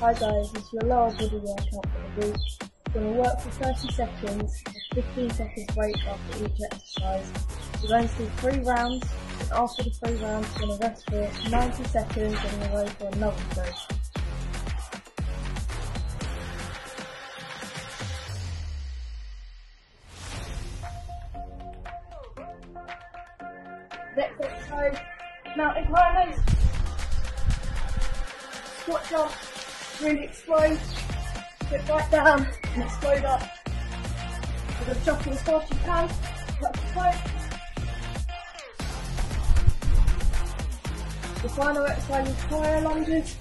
Hi guys, this is your lower body workout for the week. We're going to work for 30 seconds, with 15 seconds break after each exercise. We're going to do three rounds, and after the three rounds we're going to rest for 90 seconds and we'll go for another three. Next exercise, mountain climbers. Squat jump, really explode, sit back down and explode up. Going to jump as fast as you can, up the float. The final exercise is fire lunges.